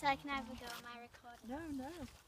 So I can have a go on my recording. No, no.